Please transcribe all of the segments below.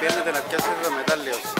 Piérdete las que hacen los metálicos.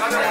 가자.